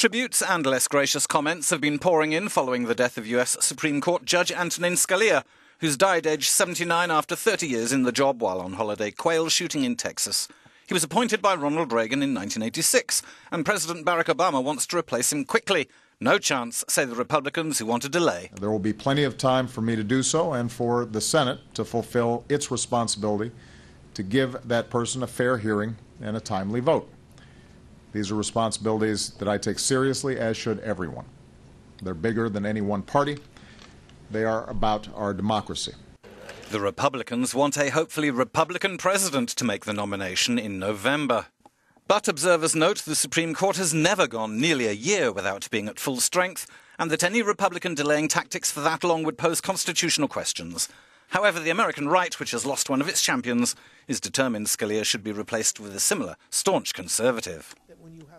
Tributes and less gracious comments have been pouring in following the death of US Supreme Court Judge Antonin Scalia, who's died aged 79 after 30 years in the job while on holiday quail shooting in Texas. He was appointed by Ronald Reagan in 1986, and President Barack Obama wants to replace him quickly. No chance, say the Republicans who want a delay. There will be plenty of time for me to do so and for the Senate to fulfill its responsibility to give that person a fair hearing and a timely vote. These are responsibilities that I take seriously, as should everyone. They're bigger than any one party. They are about our democracy. The Republicans want a hopefully Republican president to make the nomination in November. But observers note the Supreme Court has never gone nearly a year without being at full strength, and that any Republican delaying tactics for that long would pose constitutional questions. However, the American right, which has lost one of its champions, is determined Scalia should be replaced with a similar, staunch conservative when you have